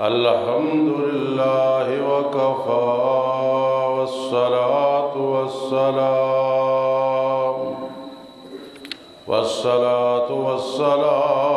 الحمد لله وكفى والصلاة والسلام والصلاة والسلام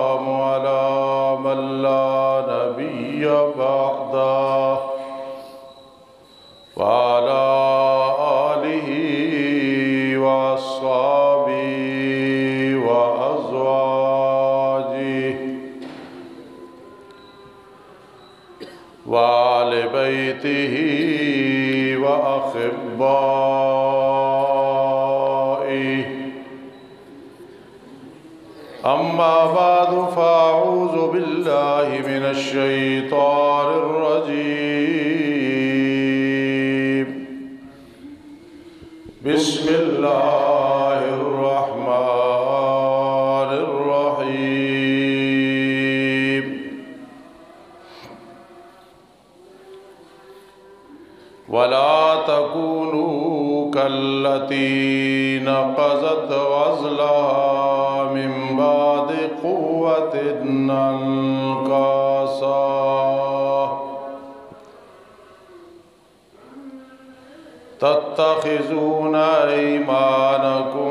بعد فأعوذ بالله من الشيطان الرجيم بسم الله تتخذون أيمانكم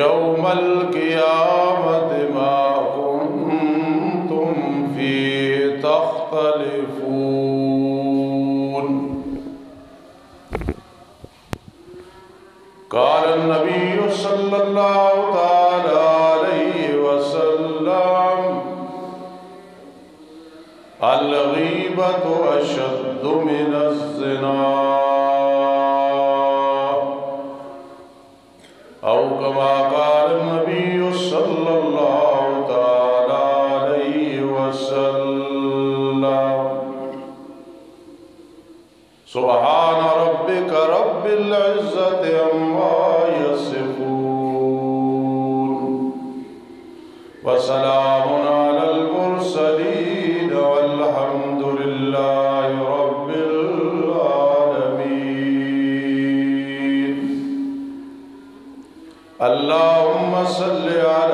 يوم القيامة ما كنتم فيه تختلفون. قال النبي صلى الله تعالى عليه وسلم، الغيبة أشد من الزنا. سبحان ربك رب العزة عما يصفون. وسلام على المرسلين والحمد لله رب العالمين. اللهم صل على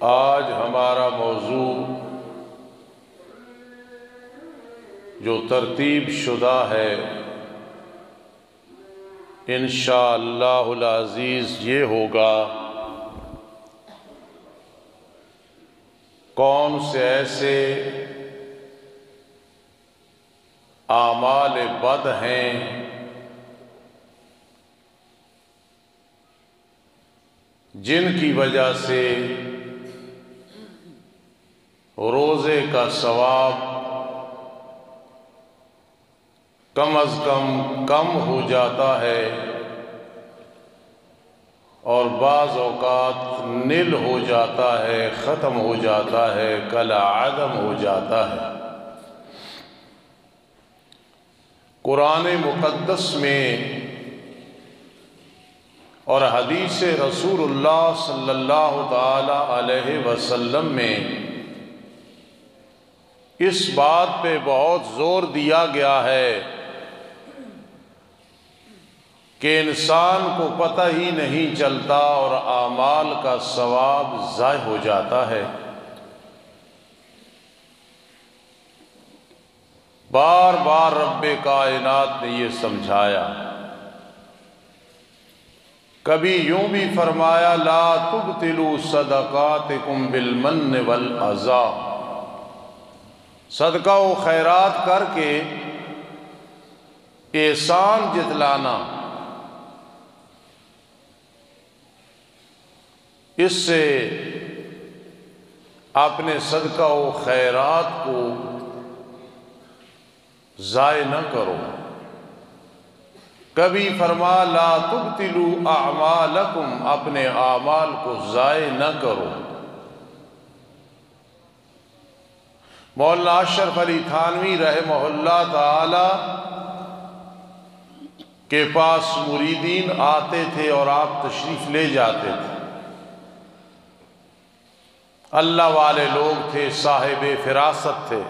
آج ہمارا موضوع جو ترتیب شدہ ہے، انشاءاللہ العزیز یہ ہوگا، کون سے ایسے اعمال بد ہیں جن کی وجہ سے روزے کا ثواب کم از کم کم ہو جاتا ہے اور بعض اوقات نل ہو جاتا ہے، ختم ہو جاتا ہے کلا عدم ہو جاتا ہے۔ قرآن مقدس میں اور حدیث رسول اللہ صلی اللہ تعالی علیہ وسلم میں اس بات پہ بہت زور دیا گیا ہے کہ انسان کو پتہ ہی نہیں چلتا اور اعمال کا ثواب ضائع ہو جاتا ہے۔ بار بار رب کائنات نے یہ سمجھایا۔ کبھی یوں بھی فرمایا، لا تبتلو صدقاتکم بالمن والعزا صدقہ و خیرات کر کے احسان جتلانا۔ اس سے اپنے صدقہ و خیرات کو ضائع نہ کرو۔ کبھی فرما، لا تبتلو اعمالکم، اپنے اعمال کو ضائع نہ کرو۔ مولانا اشرف علی تھانوی رحمہ اللہ تعالی کے پاس مریدین آتے تھے اور آپ تشریف لے جاتے تھے۔ اللہ والے لوگ تھے، صاحب فراست تھے۔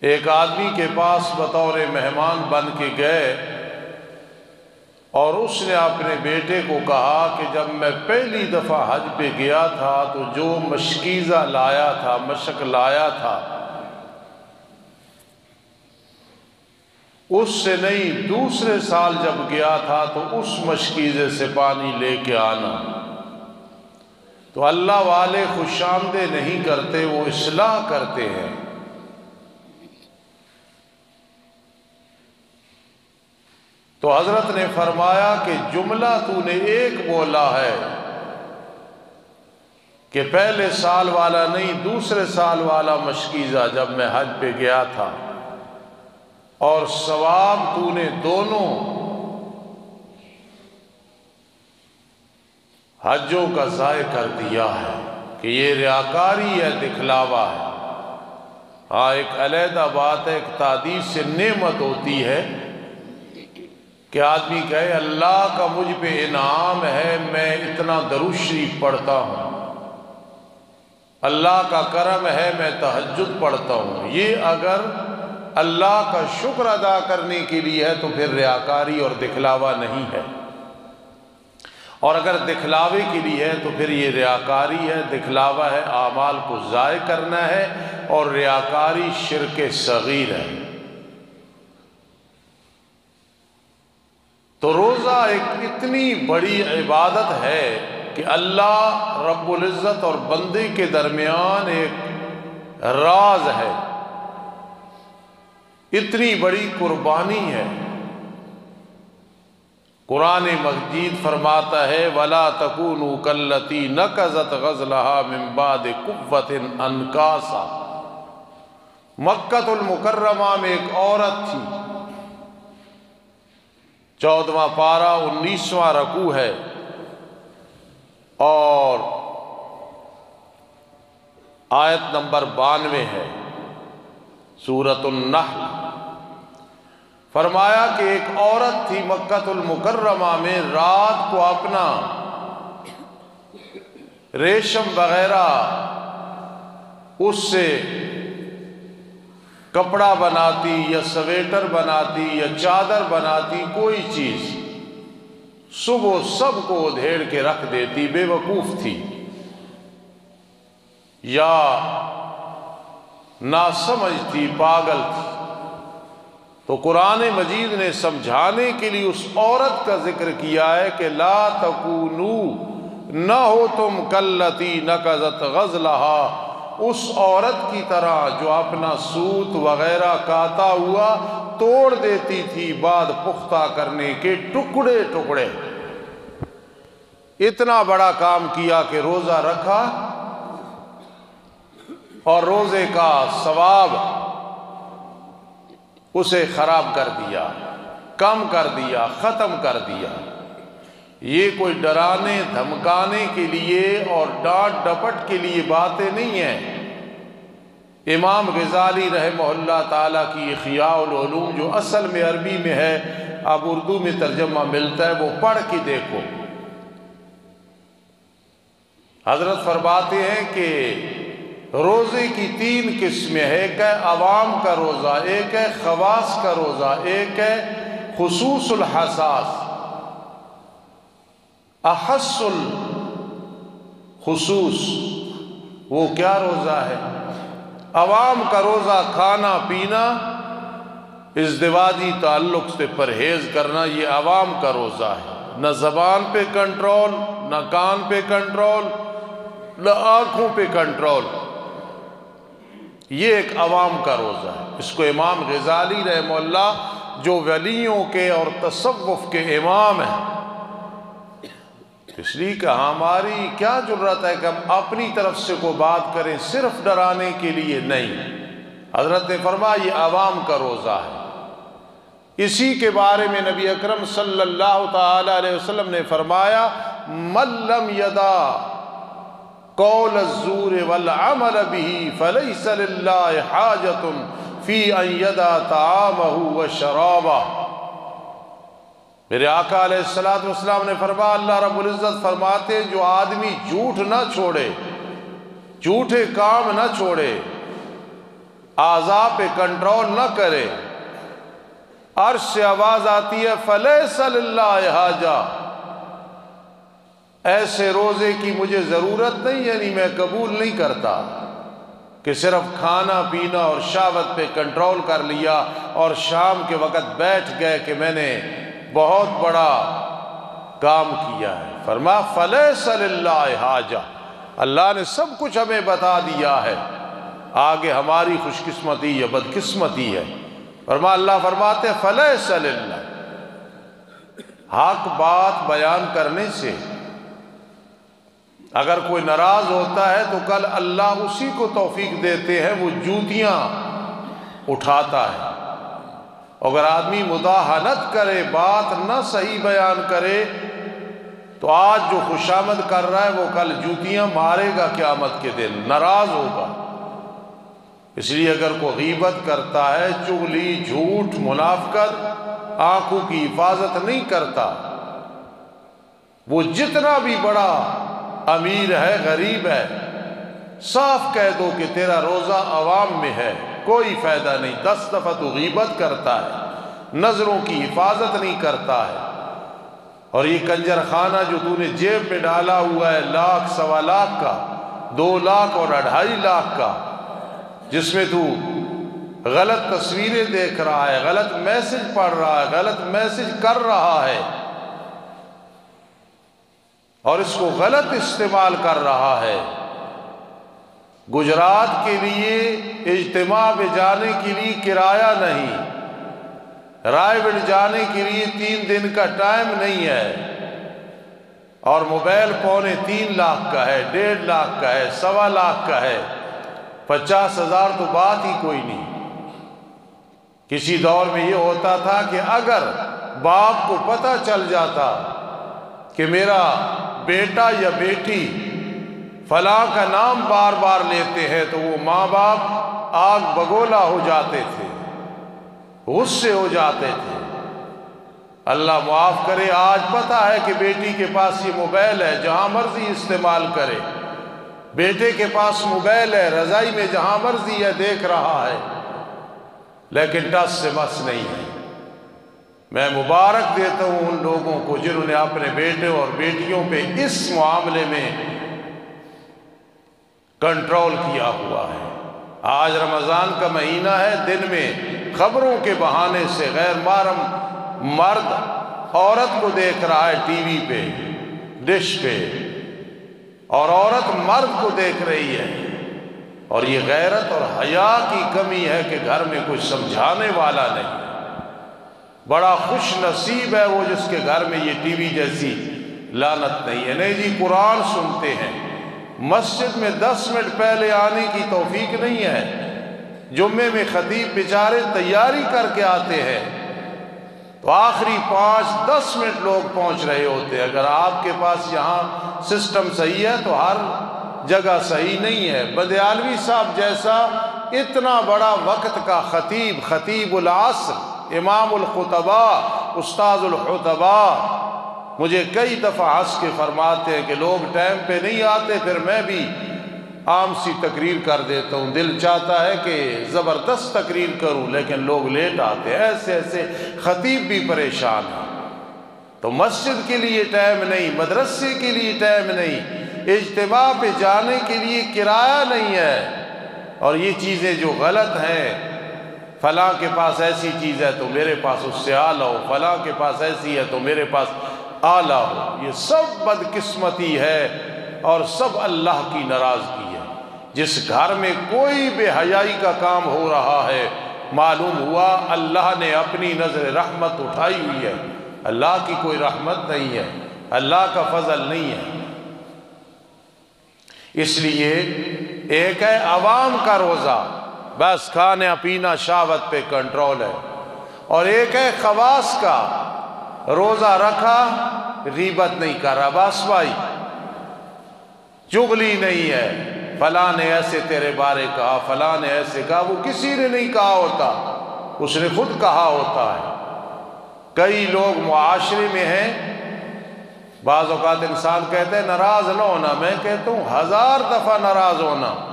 ایک آدمی کے پاس بطور مہمان بن کے گئے۔ اور اس نے اپنے بیٹے کو کہا کہ جب میں پہلی دفعہ حج پہ گیا تھا تو جو مشکیزہ لایا تھا، مشق لایا تھا۔ اس سے نہیں، دوسرے سال جب گیا تھا تو اس مشکیزے سے پانی لے کے آنا۔ تو اللہ والے خوش آمدے نہیں کرتے، وہ اصلاح کرتے ہیں۔ تو حضرت نے فرمایا کہ جملہ تو نے ایک بولا ہے کہ پہلے سال والا نہیں، دوسرے سال والا مشکیزہ جب میں حج پہ گیا تھا۔ اور ثواب تو نے دونوں حجوں کا ضائع کر دیا ہے کہ یہ ریاکاری ہے، دکھلاوا ہے۔ ہاں ایک علیحدہ بات ہے، ایک تعدیث سے نعمت ہوتی ہے۔ کہ آدمی کہے، اللہ کا مجھ پہ انعام ہے، میں اتنا شریف پڑھتا ہوں۔ اللہ کا کرم ہے، میں تہجد پڑھتا ہوں۔ یہ اگر اللہ کا شکر ادا کرنے کے لیے ہے، تو پھر ریاکاری اور دکھلاوا نہیں ہے۔ اور اگر دکھلاوے کے لیے ہے، تو پھر یہ ریاکاری ہے، دکھلاوا ہے، اعمال کو ضائع کرنا ہے اور ریاکاری شرک صغیر ہے۔ تو روزہ ایک اتنی بڑی عبادت ہے کہ اللہ رب العزت اور بندے کے درمیان ایک راز ہے۔ اتنی بڑی قربانی ہے۔ قرآن مجید فرماتا ہے، ولا تکون کلتی نقزت غزلہ ممباد قوت انکاسا مکت المکرمہ میں ایک عورت تھی۔ چودواں پارہ انیسواں رکو ہے۔ اور آیت نمبر بانوے ہے۔ سورت النحل۔ فرمایا کہ ایک عورت تھی مکت المکرمہ میں رات کو اپنا ریشم وغیرہ اس سے کپڑا بناتی یا سویٹر بناتی یا چادر بناتی، کوئی چیز صبح سب کو ادھیڑ کے رکھ دیتی، بے وقوف تھی۔ یا نہ سمجھ تھی، پاگل تھی۔ تو قرآن مجید نے سمجھانے کے لیے اس عورت کا ذکر کیا ہے کہ لا تکونو، نہ ہو تم کلتی نقزت غزلہا۔ اس عورت کی طرح جو اپنا سوت وغیرہ کاتا ہوا توڑ دیتی تھی بعد پختہ کرنے کے ٹکڑے ٹکڑے۔ اتنا بڑا کام کیا کہ روزہ رکھا اور روزے کا ثواب اسے خراب کر دیا، کم کر دیا، ختم کر دیا۔ یہ کوئی ڈرانے، دھمکانے کے لیے اور ڈانٹ ڈپٹ کے لیے باتیں نہیں ہیں۔ امام غزالی رحمہ اللہ تعالیٰ کی خیاء العلوم جو اصل میں عربی میں ہے، اب اردو میں ترجمہ ملتا ہے، وہ پڑھ کے دیکھو۔ حضرت فرماتے ہیں کہ روزے کی تین قسمیں ایک ہے عوام کا روزہ، ایک ہے خواص کا روزہ، ایک ہے خصوص الحساس۔ احس الخصوص وہ کیا روزہ ہے؟ عوام کا روزہ کھانا، پینا ازدواجی تعلق سے پرہیز کرنا، یہ عوام کا روزہ ہے۔ نہ زبان پہ کنٹرول، نہ کان پہ کنٹرول، نہ آنکھوں پہ کنٹرول۔ یہ ایک عوام کا روزہ ہے۔ اس کو امام غزالی رحم اللہ، جو ولیوں کے اور تصوف کے امام ہیں اس لیے کہ ہماری کیا ضرورت ہے کہ ہم اپنی طرف سے کو بات کریں، صرف ڈرانے کے لیے نہیں۔ حضرت نے فرمایا، یہ عوام کا روزہ ہے۔ اسی کے بارے میں نبی اکرم صلی اللہ تعالی علیہ وسلم نے فرمایا ملم یدا قول الزور والعمل به فليس لله حاجة في ان يدا طعامه وشرابه میرے آقا علیہ السلام والسلام نے فرمایا، اللہ رب العزت فرماتے جو آدمی جھوٹ نہ چھوڑے، جھوٹے کام نہ چھوڑے آزا پہ کنٹرول نہ کرے، عرش سے آواز آتی ہے فلیس اللہ حاجہ ایسے روزے کی مجھے ضرورت نہیں یعنی میں قبول نہیں کرتا کہ صرف کھانا پینا اور شاوت پہ کنٹرول کر لیا اور شام کے وقت بیٹھ گئے کہ میں نے بہت بڑا کام کیا ہے۔ فرما، فلیس اللہ حاجہ۔ اللہ نے سب کچھ ہمیں بتا دیا ہے۔ آگے ہماری خوش قسمتی یا بدقسمتی ہے۔ فرما، اللہ فرماتے فلح صلی اللہ حق بات بیان کرنے سے اگر کوئی ناراض ہوتا ہے تو کل اللہ اسی کو توفیق دیتے ہیں، وہ جوتیاں اٹھاتا ہے۔ اگر آدمی مداحنت کرے، بات نہ صحیح بیان کرے، تو آج جو خوشامد کر رہا ہے، وہ کل جوتیاں مارے گا قیامت کے دن، ناراض ہوگا۔ اس لیے اگر کوئی غیبت کرتا ہے، چگلی، جھوٹ، منافقت، آنکھوں کی حفاظت نہیں کرتا، وہ جتنا بھی بڑا امیر ہے، غریب ہے، صاف کہہ دو کہ تیرا روزہ عوام میں ہے۔ کوئی فائدہ نہیں، دس دفعہ تو غیبت کرتا ہے، نظروں کی حفاظت نہیں کرتا ہے۔ اور یہ کنجر خانہ جو تو نے جیب میں ڈالا ہوا ہے، لاکھ، سوا لاکھ کا، دو لاکھ اور اڑھائی لاکھ کا، جس میں تو غلط تصویریں دیکھ رہا ہے، غلط میسج پڑھ رہا ہے، غلط میسج کر رہا ہے۔ اور اس کو غلط استعمال کر رہا ہے۔ گجرات کے لیے اجتماع میں جانے کے لیے کرایہ نہیں۔ رائے گڑھ جانے کے لیے تین دن کا ٹائم نہیں ہے۔ اور موبائل پونے تین لاکھ کا ہے، ڈیڑھ لاکھ کا ہے، سوا لاکھ کا ہے۔ پچاس ہزار تو بات ہی کوئی نہیں۔ کسی دور میں یہ ہوتا تھا کہ اگر باپ کو پتہ چل جاتا کہ میرا بیٹا یا بیٹی فلاں کا نام بار بار لیتے ہیں تو وہ ماں باپ آگ بگولا ہو جاتے تھے، غصے ہو جاتے تھے۔ اللہ معاف کرے، آج پتہ ہے کہ بیٹی کے پاس یہ موبائل ہے، جہاں مرضی استعمال کرے۔ بیٹے کے پاس موبائل ہے، رضائی میں جہاں مرضی ہے، دیکھ رہا ہے۔ لیکن ٹس سے مس نہیں ہے۔ میں مبارک دیتا ہوں ان لوگوں کو جنہوں نے اپنے بیٹے اور بیٹیوں پہ اس معاملے میں کنٹرول کیا ہوا ہے۔ آج رمضان کا مہینہ ہے، دن میں خبروں کے بہانے سے غیر مارم مرد عورت کو دیکھ رہا ہے ٹی وی پہ، ڈش پہ۔ اور عورت مرد کو دیکھ رہی ہے۔ اور یہ غیرت اور حیا کی کمی ہے کہ گھر میں کچھ سمجھانے والا نہیں۔ بڑا خوش نصیب ہے وہ جس کے گھر میں یہ ٹی وی جیسی لانت نہیں ہے۔ نہیں جی قرآن سنتے ہیں۔ مسجد میں دس منٹ پہلے آنے کی توفیق نہیں ہے۔ جمعے میں خطیب بیچارے تیاری کر کے آتے ہیں۔ تو آخری پانچ، دس منٹ لوگ پہنچ رہے ہوتے ہیں۔ اگر آپ کے پاس یہاں سسٹم صحیح ہے تو ہر جگہ صحیح نہیں ہے۔ بدیالوی صاحب جیسا اتنا بڑا وقت کا خطیب خطیب العصر، امام الخطبہ استاد الخطبہ مجھے کئی دفعہ ہنس کے فرماتے ہیں کہ لوگ ٹائم پہ نہیں آتے، پھر میں بھی عام سی تقریر کر دیتا ہوں۔ دل چاہتا ہے کہ زبردست تقریر کروں، لیکن لوگ لیٹ آتے ہیں۔ ایسے ایسے خطیب بھی پریشان ہیں۔ تو مسجد کے لیے ٹائم نہیں، مدرسے کے لیے ٹائم نہیں، اجتماع پہ جانے کے لیے کرایہ نہیں ہے۔ اور یہ چیزیں جو غلط ہیں، فلاں کے پاس ایسی چیز ہے تو میرے پاس اس سے آلہ ہو فلاں کے پاس ایسی ہے تو میرے پاس آلہ ہو، یہ سب بدقسمتی ہے اور سب اللہ کی ناراضگی ہے۔ جس گھر میں کوئی بے حیائی کا کام ہو رہا ہے، معلوم ہوا اللہ نے اپنی نظر رحمت اٹھائی ہوئی ہے۔ اللہ کی کوئی رحمت نہیں ہے، اللہ کا فضل نہیں ہے۔ اس لیے ایک ہے عوام کا روزہ، بس کھانے پینا شاوت پہ کنٹرول ہے۔ اور ایک ہے خواص کا، روزہ رکھا غیبت نہیں کر رہا، بس بھائی چگلی نہیں ہے۔ فلاں نے ایسے تیرے بارے کہا، فلاں نے ایسے کہا، وہ کسی نے نہیں کہا ہوتا، اس نے خود کہا ہوتا ہے۔ کئی لوگ معاشرے میں ہیں، بعض اوقات انسان کہتے ہیں، ناراض نہ ہونا، میں کہتا ہوں ہزار دفعہ ناراض ہونا۔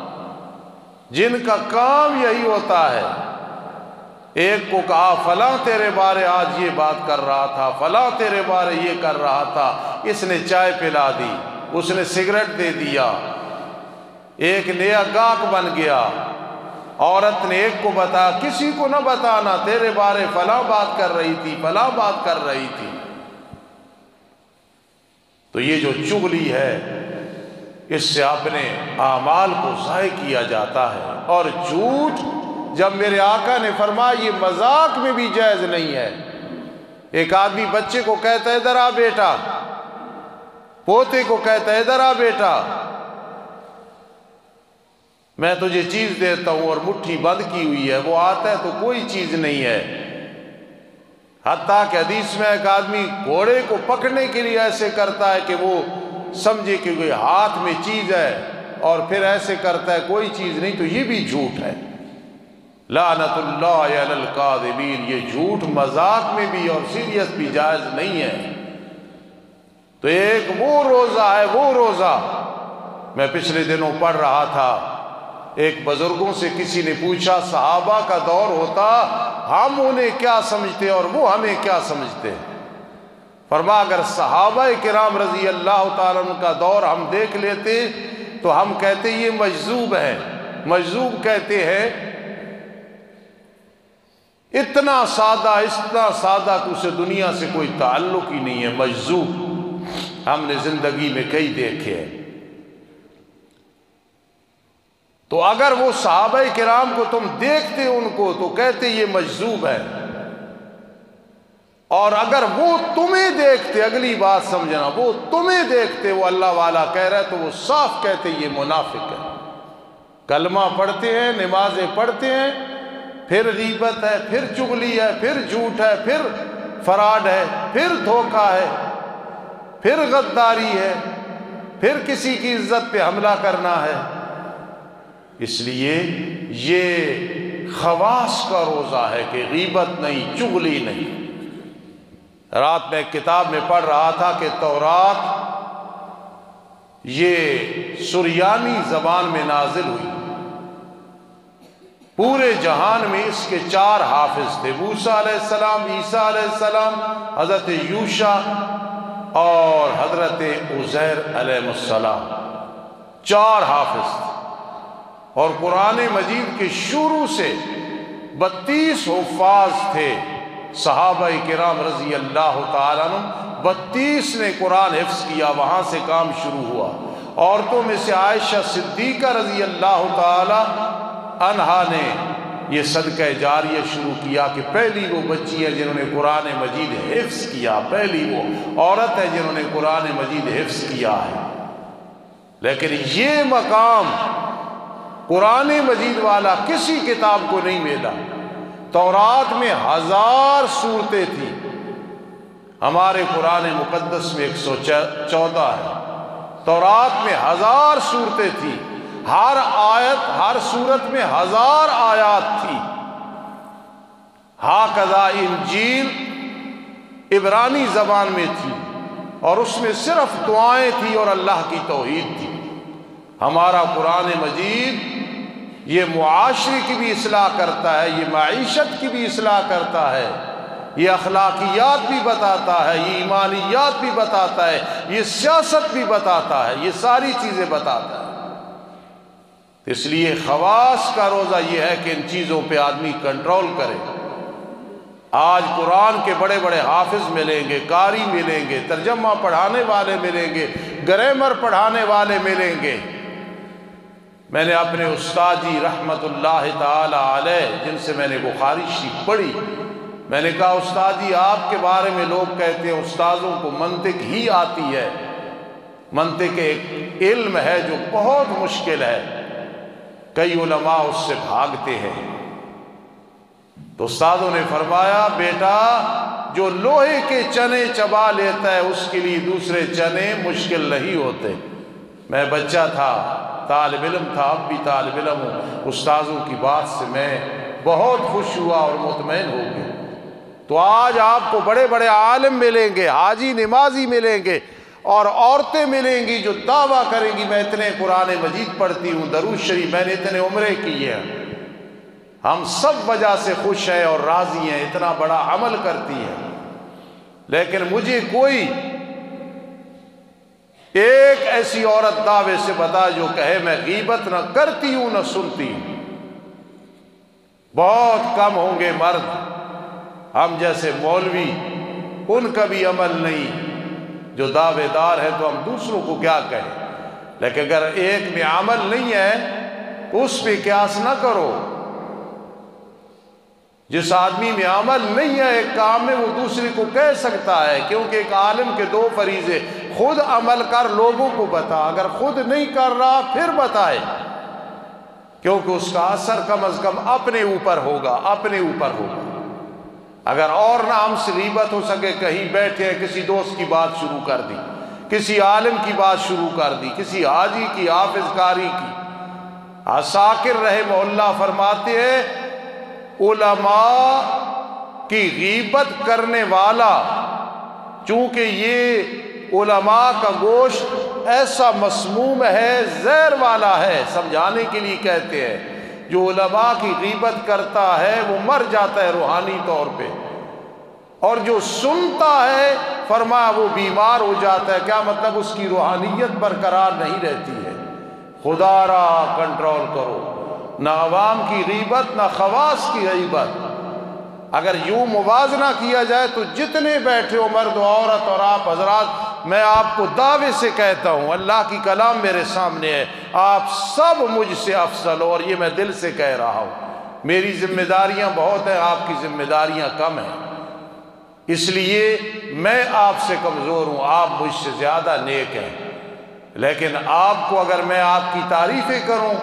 جن کا کام یہی ہوتا ہے ایک کو کہا، فلاں تیرے بارے آج یہ بات کر رہا تھا، فلاں تیرے بارے یہ کر رہا تھا۔ اس نے چائے پلا دی، اس نے سگریٹ دے دیا۔ ایک نیا گاہک بن گیا۔ عورت نے ایک کو بتا، کسی کو نہ بتانا، تیرے بارے فلاں بات کر رہی تھی، فلاں بات کر رہی تھی۔ تو یہ جو چگلی ہے، اس سے اپنے اعمال کو ضائع کیا جاتا ہے اور جھوٹ جب میرے آقا نے فرمایا یہ مذاق میں بھی جائز نہیں ہے۔ ایک آدمی بچے کو کہتا ہے، ادھر آ بیٹا۔ پوتے کو کہتا ہے، ادھر آ بیٹا۔ میں تجھے چیز دیتا ہوں اور مٹھی بند کی ہوئی ہے، وہ آتا ہے تو کوئی چیز نہیں ہے۔ حتیٰ کہ حدیث میں ایک آدمی گھوڑے کو پکڑنے کے لیے ایسے کرتا ہے کہ وہ سمجھے کہ کوئی ہاتھ میں چیز ہے اور پھر ایسے کرتا ہے، کوئی چیز نہیں، تو یہ بھی جھوٹ ہے۔ لعنت اللہ القاذبین، یہ جھوٹ مذاق میں بھی اور سیریس بھی جائز نہیں ہے۔ تو ایک وہ روزہ ہے، وہ روزہ۔ میں پچھلے دنوں پڑھ رہا تھا، ایک بزرگوں سے کسی نے پوچھا، صحابہ کا دور ہوتا، ہم انہیں کیا سمجھتے اور وہ ہمیں کیا سمجھتے؟ فرما، اگر صحابہ کرام رضی اللہ تعالیٰ کا دور ہم دیکھ لیتے تو ہم کہتے یہ مجذوب ہے مجذوب کہتے ہیں اتنا سادہ اتنا سادہ کہ اسے دنیا سے کوئی تعلق ہی نہیں ہے، مجذوب۔ ہم نے زندگی میں کئی دیکھے ہیں۔ تو اگر وہ صحابہ کرام کو تم دیکھتے ان کو تو کہتے یہ مجذوب ہے۔ اور اگر وہ تمہیں دیکھتے، اگلی بات سمجھنا، وہ تمہیں دیکھتے، وہ اللہ والا کہہ رہے تو وہ صاف کہتے یہ منافق ہے۔ کلمہ پڑھتے ہیں، نمازیں پڑھتے ہیں پھر غیبت ہے، پھر چگلی ہے، پھر جھوٹ ہے، پھر فراڈ ہے، پھر دھوکہ ہے، پھر غداری ہے، پھر کسی کی عزت پہ حملہ کرنا ہے۔ اس لیے یہ خواص کا روزہ ہے کہ غیبت نہیں چگلی نہیں۔ رات میں ایک کتاب میں پڑھ رہا تھا کہ تورات یہ سریانی زبان میں نازل ہوئی۔ پورے جہان میں اس کے چار حافظ تھے موسا علیہ السلام، عیسیٰ علیہ السلام، حضرت یوشا اور حضرت عزیر علیہ السلام۔ چار حافظ تھے۔ اور قرآن مجید کے شروع سے بتیس حفاظ تھے صحابہ کرام رضی اللہ تعالیٰ بتیس نے قرآن حفظ کیا، وہاں سے کام شروع ہوا۔ عورتوں میں سے عائشہ صدیقہ رضی اللہ تعالیٰ انہا نے یہ صدقہ جاریہ شروع کیا کہ پہلی وہ بچی ہے جنہوں نے قرآن مجید حفظ کیا، پہلی وہ عورت ہے جنہوں نے قرآن مجید حفظ کیا ہے۔ لیکن یہ مقام قرآن مجید والا کسی کتاب کو نہیں ملا۔ تورات میں ہزار صورتیں تھیں۔ ہمارے قرآن مقدس میں ایک سو چودہ ہے۔ تورات میں ہزار صورتیں تھیں۔ ہر آیت، ہر صورت میں ہزار آیات تھی۔ ہا کذا انجیل عبرانی زبان میں تھی اور اس میں صرف دعائیں تھی اور اللہ کی توحید تھی۔ ہمارا قرآن مجید یہ معاشرے کی بھی اصلاح کرتا ہے، یہ معیشت کی بھی اصلاح کرتا ہے۔ یہ اخلاقیات بھی بتاتا ہے، یہ ایمانیات بھی بتاتا ہے، یہ سیاست بھی بتاتا ہے، یہ ساری چیزیں بتاتا ہے۔ اس لیے خواص کا روزہ یہ ہے کہ ان چیزوں پہ آدمی کنٹرول کرے۔ آج قرآن کے بڑے بڑے حافظ ملیں گے، قاری ملیں گے، ترجمہ پڑھانے والے ملیں گے گریمر پڑھانے والے ملیں گے۔ میں نے اپنے استادی رحمت اللہ تعالی علیہ، جن سے میں نے بخاری شریف پڑھی، میں نے کہا استادی آپ کے بارے میں لوگ کہتے ہیں، استاذوں کو منطق ہی آتی ہے۔ منطق ایک علم ہے جو بہت مشکل ہے۔ کئی علماء اس سے بھاگتے ہیں۔ تو استادوں نے فرمایا، بیٹا، جو لوہے کے چنے چبا لیتا ہے، اس کے لیے دوسرے چنے مشکل نہیں ہوتے۔ میں بچہ تھا، طالب علم تھا، اب بھی طالب علم ہوں۔ استاذوں کی بات سے میں بہت خوش ہوا اور مطمئن ہو گیا۔ تو آج آپ کو بڑے بڑے عالم ملیں گے، حاجی نمازی ملیں گے۔ اور عورتیں ملیں گی جو دعویٰ کریں گی، میں اتنے قرآن مجید پڑھتی ہوں، درود شریف، میں نے اتنے عمرے کیے ہیں۔ ہم سب وجہ سے خوش ہیں اور راضی ہیں، اتنا بڑا عمل کرتی ہیں۔ لیکن مجھے کوئی ایک ایسی عورت دعوے سے بتا جو کہے، میں غیبت نہ کرتی ہوں، نہ سنتی ہوں۔ بہت کم ہوں گے مرد۔ ہم جیسے مولوی، ان کا بھی عمل نہیں۔ جو دعوے دار ہے تو ہم دوسروں کو کیا کہیں؟ لیکن اگر ایک میں عمل نہیں ہے تو اس پہ قیاس نہ کرو۔ جس آدمی میں عمل نہیں ہے، ایک کام میں وہ دوسری کو کہہ سکتا ہے، کیونکہ ایک عالم کے دو فریضے، خود عمل کر لوگوں کو بتا، اگر خود نہیں کر رہا، پھر بتائے۔ کیونکہ اس کا اثر کم از کم اپنے اوپر ہوگا، اپنے اوپر ہوگا۔ اگر اور نہ ہم سے غیبت ہو سکے، کہیں بیٹھے ہیں کسی دوست کی بات شروع کر دی، کسی عالم کی بات شروع کر دی، کسی حاجی کی، حافظ کاری کی۔ آساکر رہے محلہ فرماتے ہیں، علماء کی غیبت کرنے والا، چونکہ یہ علماء کا گوشت ایسا مسموم ہے، زہر والا ہے، سمجھانے کے لیے کہتے ہیں۔ جو علماء کی غیبت کرتا ہے وہ مر جاتا ہے روحانی طور پہ۔ اور جو سنتا ہے فرما وہ بیمار ہو جاتا ہے۔ کیا مطلب اس کی روحانیت برقرار نہیں رہتی ہے؟ خدا را کنٹرول کرو۔ نہ عوام کی غیبت، نہ خواص کی غیبت۔ اگر یوں موازنہ کیا جائے تو جتنے بیٹھے ہو، مرد و عورت اور آپ، حضرات میں آپ کو دعوے سے کہتا ہوں، اللہ کی کلام میرے سامنے ہے۔ آپ سب مجھ سے افضل اور یہ میں دل سے کہہ رہا ہوں۔ میری ذمہ داریاں بہت ہیں، آپ کی ذمہ داریاں کم ہیں۔ اس لیے میں آپ سے کمزور ہوں، آپ مجھ سے زیادہ نیک ہیں۔ لیکن آپ کو اگر میں آپ کی تعریفیں کروں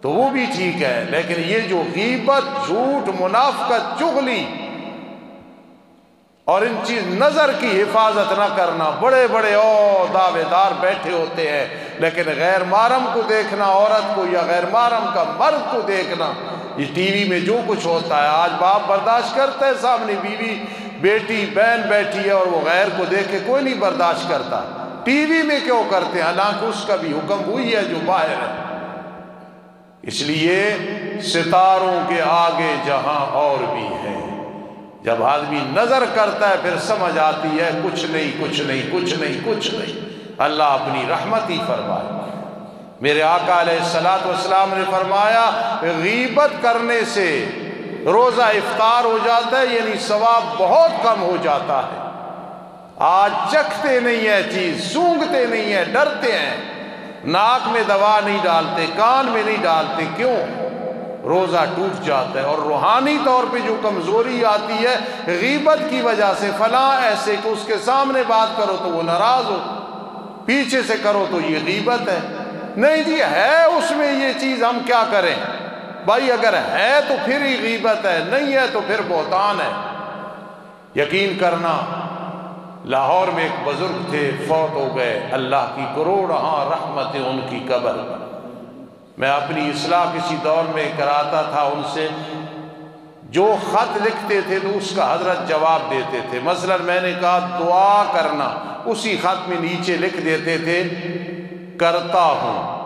تو وہ بھی ٹھیک ہے۔ لیکن یہ جو غیبت، جھوٹ، منافقت، چغلی اور ان چیز نظر کی حفاظت نہ کرنا، بڑے بڑے او دعوے دار بیٹھے ہوتے ہیں۔ لیکن غیر محرم کو دیکھنا، عورت کو یا غیر محرم کا مرد کو دیکھنا، یہ ٹی وی میں جو کچھ ہوتا ہے، آج باپ برداشت کرتا ہے، سامنے بیوی، بیٹی، بہن بیٹھی ہے اور وہ غیر کو دیکھ کے کوئی نہیں برداشت کرتا۔ ٹی وی میں کیوں کرتے ہیں؟ حالانکہ اس کا بھی حکم ہوئی ہے جو باہر ہے۔ اس لیے ستاروں کے آگے جہاں اور بھی ہے جب آدمی نظر کرتا ہے پھر سمجھ آتی ہے، کچھ نہیں کچھ نہیں کچھ نہیں کچھ نہیں۔ اللہ اپنی رحمت ہی فرمائے۔ میرے آقا علیہ السلاۃ والسلام نے فرمایا، غیبت کرنے سے روزہ افطار ہو جاتا ہے یعنی ثواب بہت کم ہو جاتا ہے۔ آج چکھتے نہیں ہے چیز سونگتے نہیں ہیں، ڈرتے ہیں۔ ناک میں دوا نہیں ڈالتے، کان میں نہیں ڈالتے، کیوں؟ روزہ ٹوٹ جاتا ہے اور روحانی طور پہ جو کمزوری آتی ہے، غیبت کی وجہ سے فلاں ایسے کہ اس کے سامنے بات کرو تو وہ ناراض ہو۔ پیچھے سے کرو تو یہ غیبت ہے۔ نہیں جی ہے اس میں یہ چیز ہم کیا کریں؟ بھائی اگر ہے تو پھر ہی غیبت ہے، نہیں ہے تو پھر بہتان ہے۔ یقین کرنا، لاہور میں ایک بزرگ تھے، فوت ہو گئے۔ اللہ کی کروڑ ہاں رحمت ان کی قبر میں اپنی اصلاح کسی دور میں کراتا تھا، ان سے جو خط لکھتے تھے تو اس کا حضرت جواب دیتے تھے۔ مثلا میں نے کہا، دعا کرنا، اسی خط میں نیچے لکھ دیتے تھے، کرتا ہوں۔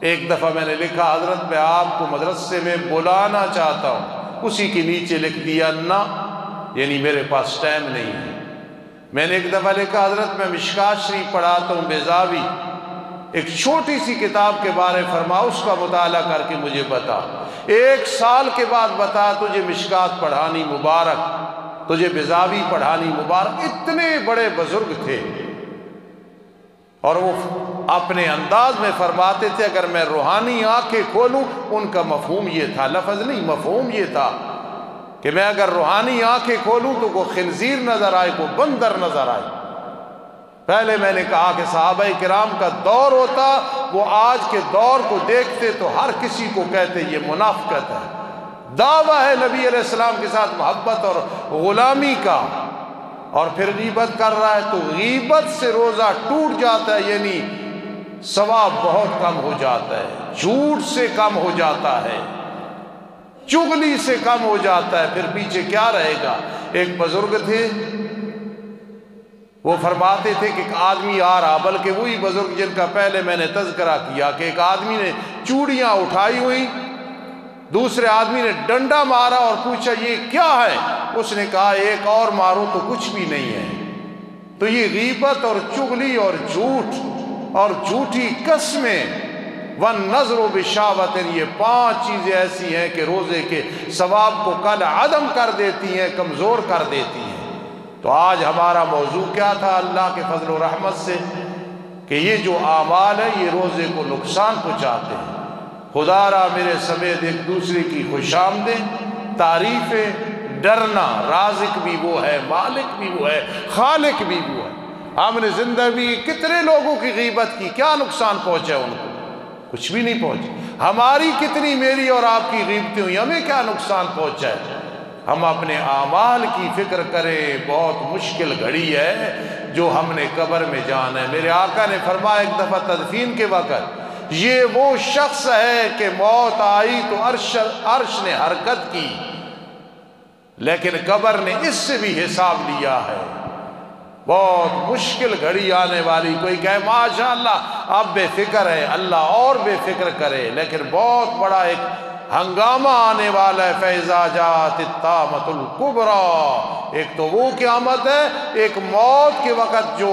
ایک دفعہ میں نے لکھا، حضرت میں آپ کو مدرسے میں بلانا چاہتا ہوں۔ اسی کے نیچے لکھ دیا، نہ یعنی میرے پاس ٹائم نہیں ہے۔ میں نے ایک دفعہ لکھا، حضرت میں مشکات شریف پڑھاتا ہوں بیزاوی ایک چھوٹی سی کتاب کے بارے فرما اس کا مطالعہ کر کے مجھے بتا۔ ایک سال کے بعد بتا، تجھے مشکات پڑھانی مبارک، تجھے بزاوی پڑھانی مبارک۔ اتنے بڑے بزرگ تھے۔ اور وہ اپنے انداز میں فرماتے تھے، اگر میں روحانی آنکھیں کھولوں، ان کا مفہوم یہ تھا، لفظ نہیں، مفہوم یہ تھا کہ میں اگر روحانی آنکھیں کھولوں تو کو خنزیر نظر آئے کو بندر نظر آئے۔ پہلے میں نے کہا کہ صحابہ کرام کا دور ہوتا، وہ آج کے دور کو دیکھتے تو ہر کسی کو کہتے یہ منافقت ہے۔ دعویٰ ہے نبی علیہ السلام کے ساتھ محبت اور غلامی کا۔ اور پھر غیبت کر رہا ہے تو غیبت سے روزہ ٹوٹ جاتا ہے یعنی ثواب بہت کم ہو جاتا ہے، جھوٹ سے کم ہو جاتا ہے، چگلی سے کم ہو جاتا ہے۔ پھر پیچھے کیا رہے گا؟ ایک بزرگ تھے وہ فرماتے تھے کہ ایک آدمی آ رہا، بلکہ وہی بزرگ جن کا پہلے میں نے تذکرہ کیا کہ ایک آدمی نے چوڑیاں اٹھائی ہوئی دوسرے آدمی نے ڈنڈا مارا اور پوچھا، یہ کیا ہے؟ اس نے کہا، ایک اور مارو تو کچھ بھی نہیں ہے۔ تو یہ غیبت اور چگلی اور جھوٹ اور جھوٹی قسمیں ون نظر و بشاوت یہ پانچ چیزیں ایسی ہیں کہ روزے کے ثواب کو کل عدم کر دیتی ہیں، کمزور کر دیتی ہیں۔ تو آج ہمارا موضوع کیا تھا اللہ کے فضل و رحمت سے کہ یہ جو اعمال ہے یہ روزے کو نقصان پہنچاتے ہیں۔ خدا را میرے سمیت ایک دوسرے کی خوش آمدیں۔ تعریفیں ڈرنا، رازق بھی وہ ہے، مالک بھی وہ ہے، خالق بھی وہ ہے۔ ہم نے زندگی کتنے لوگوں کی غیبت کی، کیا نقصان پہنچے ان کو؟ کچھ بھی نہیں پہنچے ہماری کتنی میری اور آپ کی غیبتیں ہوئی، ہمیں کیا نقصان پہنچا ہے؟ ہم اپنے اعمال کی فکر کریں، بہت مشکل گھڑی ہے جو ہم نے قبر میں جانا ہے۔ میرے آقا نے فرمایا ایک دفعہ تدفین کے وقت، یہ وہ شخص ہے کہ موت آئی تو عرش عرش نے حرکت کی، لیکن قبر نے اس سے بھی حساب لیا ہے۔ بہت مشکل گھڑی آنے والی۔ کوئی کہے ماشاء اللہ اب بے فکر ہے، اللہ اور بے فکر کرے، لیکن بہت بڑا ایک ہنگامہ آنے والا ہے فیضا جات الطامت القبرا ایک تو وہ قیامت ہے، ایک موت کے وقت جو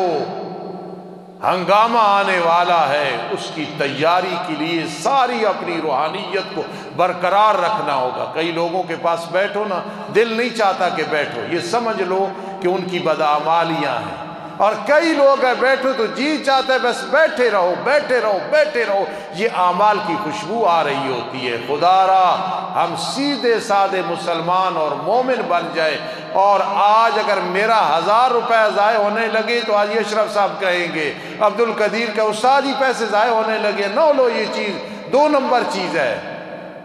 ہنگامہ آنے والا ہے، اس کی تیاری کے لیے ساری اپنی روحانیت کو برقرار رکھنا ہوگا۔ کئی لوگوں کے پاس بیٹھو نا، دل نہیں چاہتا کہ بیٹھو۔ یہ سمجھ لو کہ ان کی بدعمالیاں ہیں۔ اور کئی لوگ ہیں بیٹھو تو جی چاہتے ہیں، بس بیٹھے رہو بیٹھے رہو بیٹھے رہو۔ یہ اعمال کی خوشبو آ رہی ہوتی ہے۔ خدا را، ہم سیدھے سادے مسلمان اور مومن بن جائے اور آج اگر میرا ہزار روپے ضائع ہونے لگے تو آج اشرف صاحب کہیں گے عبد القدیر کا استاد ہی پیسے ضائع ہونے لگے۔ نو لو، یہ چیز دو نمبر چیز ہے۔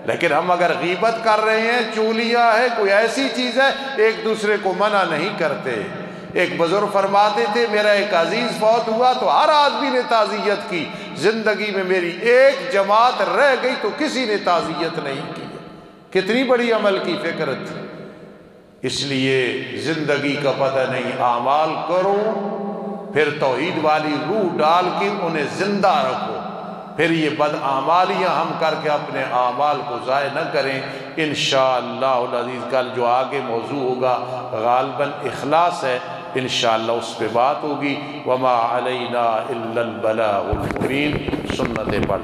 لیکن ہم اگر غیبت کر رہے ہیں، چولیاں ہے کوئی ایسی چیز ہے، ایک دوسرے کو منع نہیں کرتے۔ ایک بزرگ فرماتے تھے، میرا ایک عزیز فوت ہوا تو ہر آدمی نے تعزیت کی۔ زندگی میں میری ایک جماعت رہ گئی تو کسی نے تعزیت نہیں کی۔ کتنی بڑی عمل کی فکر تھی۔ اس لیے زندگی کا پتہ نہیں، اعمال کرو، پھر توحید والی روح ڈال کے انہیں زندہ رکھو۔ پھر یہ بد اعمالیاں ہم کر کے اپنے اعمال کو ضائع نہ کریں۔ انشاءاللہ العزیز، کل جو آگے موضوع ہوگا، غالباً اخلاص ہے۔ انشاءاللہ اس پہ بات ہوگی۔ وما علینا الا البلاغ المبین سنت پڑھ